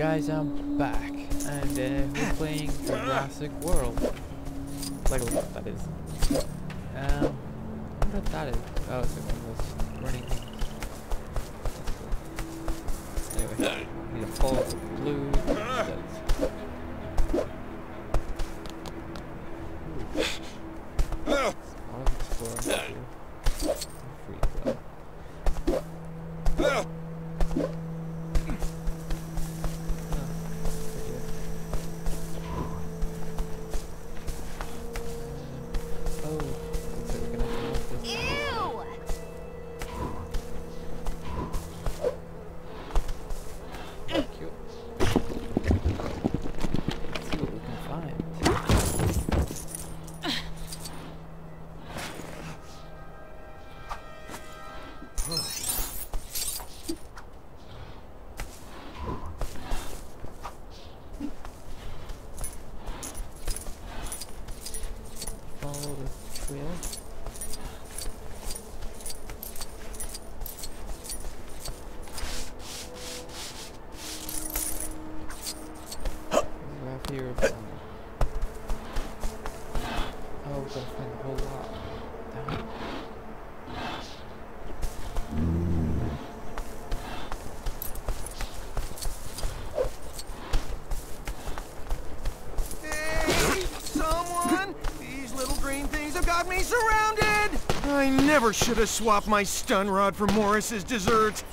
guys, I'm back, and uh, we're playing Jurassic World. Lego, that is. Um, I wonder what that is. Oh, it's like one of those running things. Anyway, need follow the blue. Follow the trail. Right green things have got me surrounded! I never should have swapped my stun rod for Morris's dessert.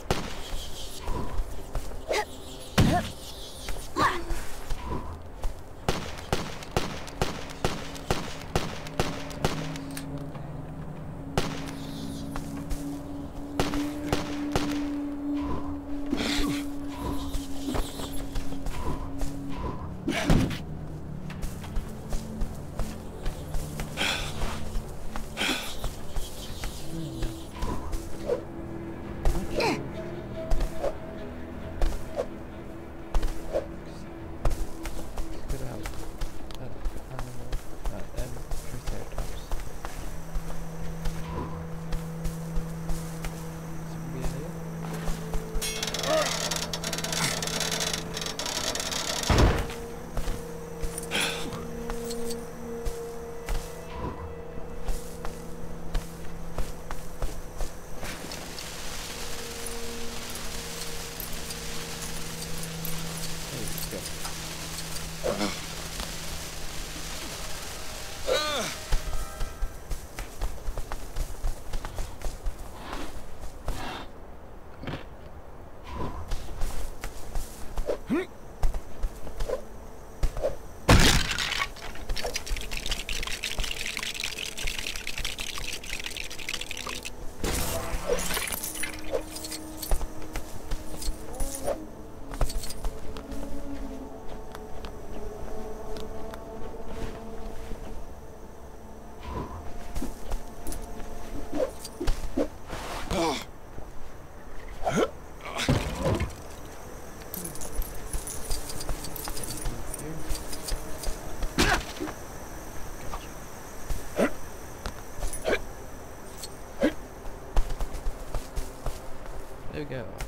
Go.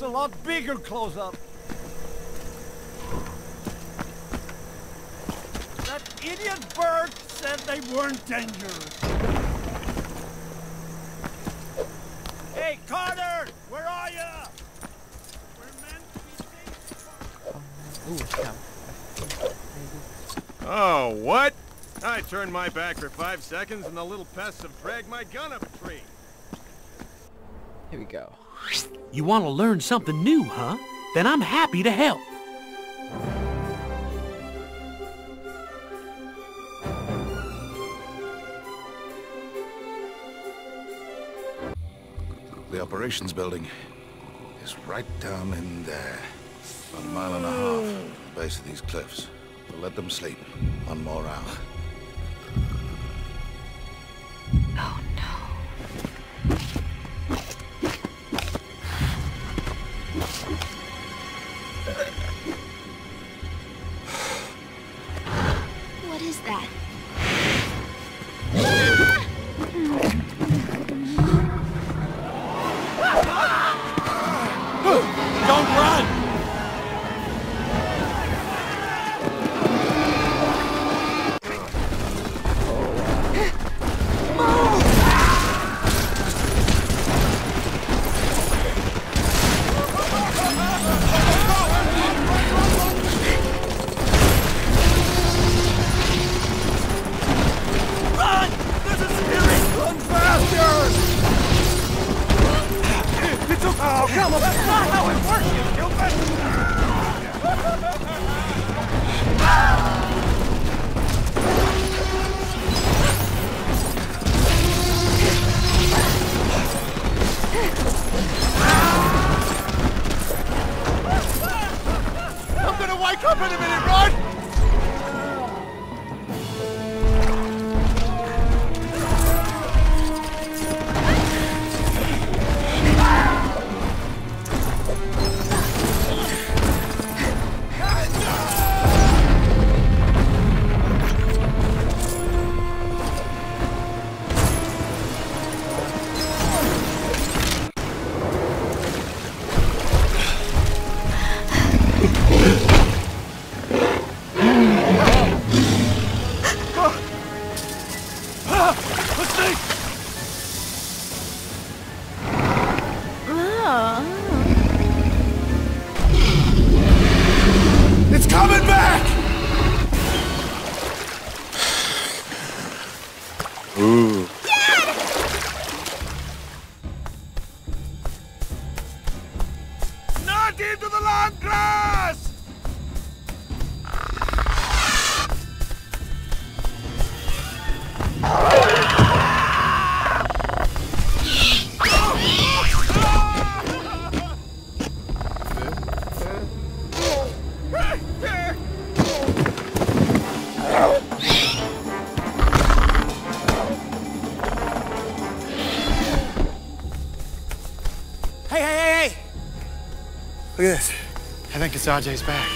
Looks a lot bigger close up. That idiot bird said they weren't dangerous. Hey, Carter! Where are you? We're meant to be safe. Um, ooh, camp. I think maybe. Oh, what? I turned my back for five seconds and the little pests have dragged my gun up a tree. Here we go. You want to learn something new, huh? Then I'm happy to help. The operations building is right down in there. About a mile and a half from the base of these cliffs. We'll let them sleep on morale. Oh Not into the long grass! Look at this. I think it's Ajay's back.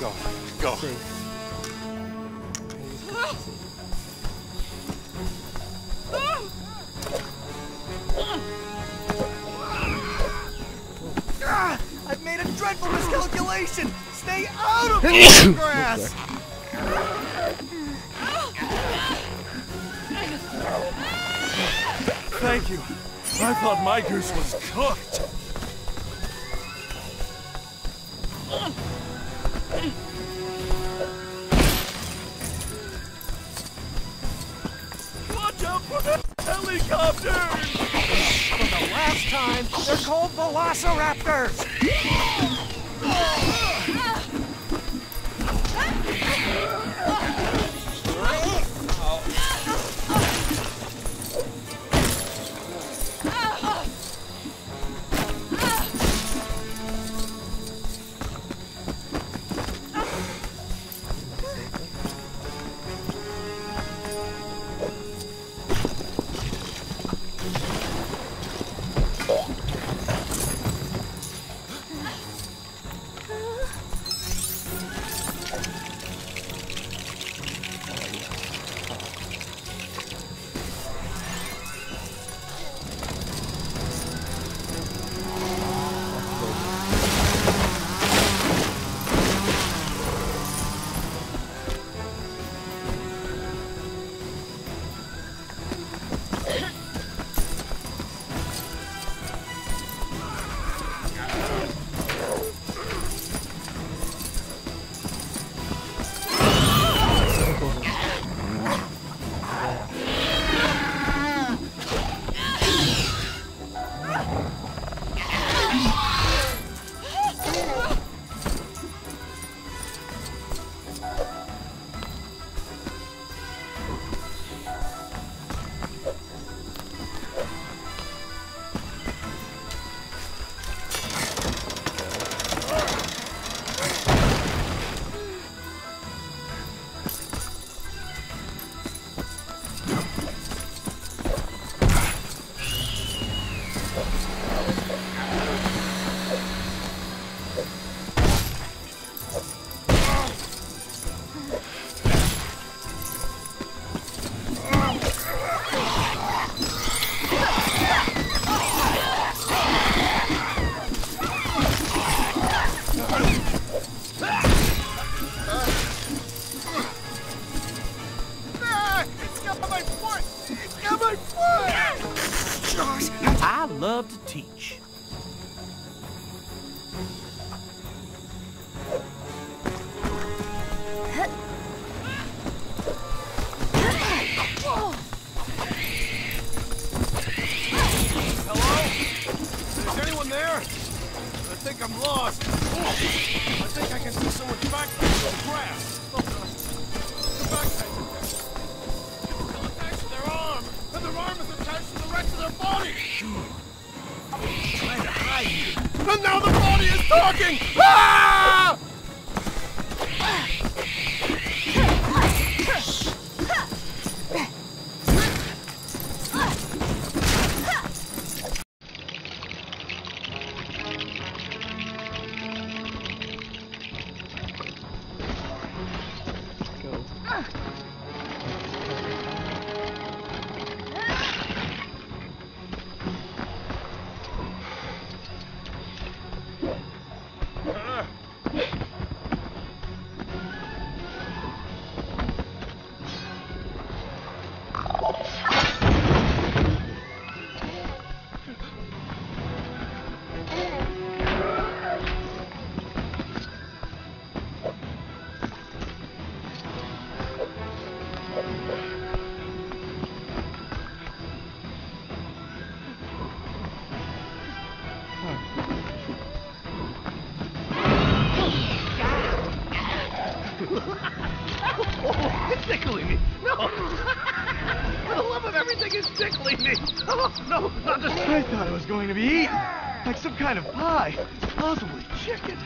Go, go. Ah, I've made a dreadful miscalculation! Stay out of the grass! Thank you. I thought my goose was cooked. Think I'm lost. I think I can see someone's back there in the grass. Oh. The backpack. Still attached to their arm, and their arm is attached to the rest of their body. Trying to hide you. And now the body is talking! Ah! Going to be eaten. Like some kind of pie. Possibly chicken.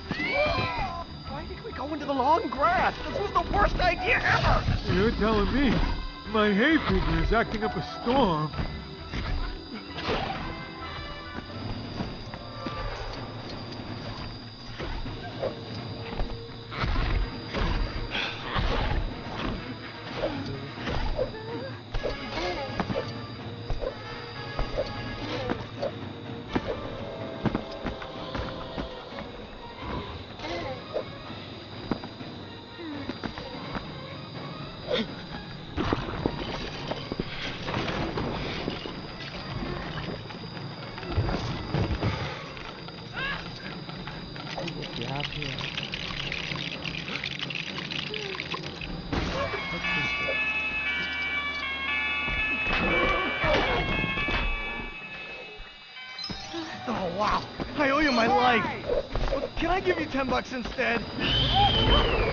Why did we go into the long grass? This was the worst idea ever. You're telling me my hay fever is acting up a storm. 10 bucks instead?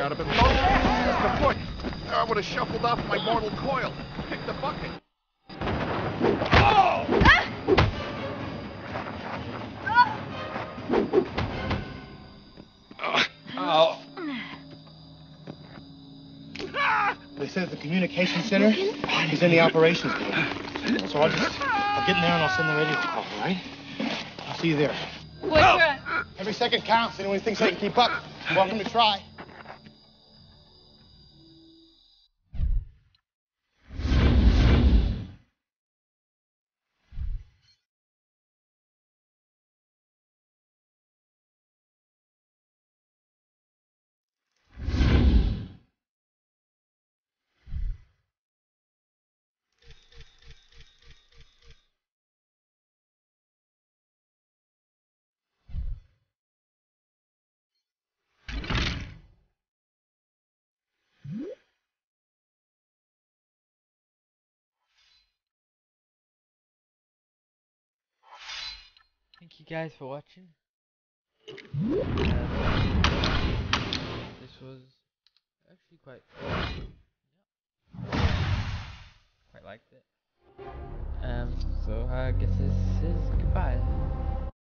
come along, I'd have been lost. That's the point. I would have shuffled off my mortal coil. Picked the bucket. Oh. Oh. They said the communication center is in the operations building. So I'll just I'll get in there and I'll send the radio call, all right? I'll see you there. What's oh. wrong? Every second counts. Anyone who thinks they can keep up, welcome to try. Thank you guys for watching. Um, this was actually quite quite liked it. Um, so I guess this is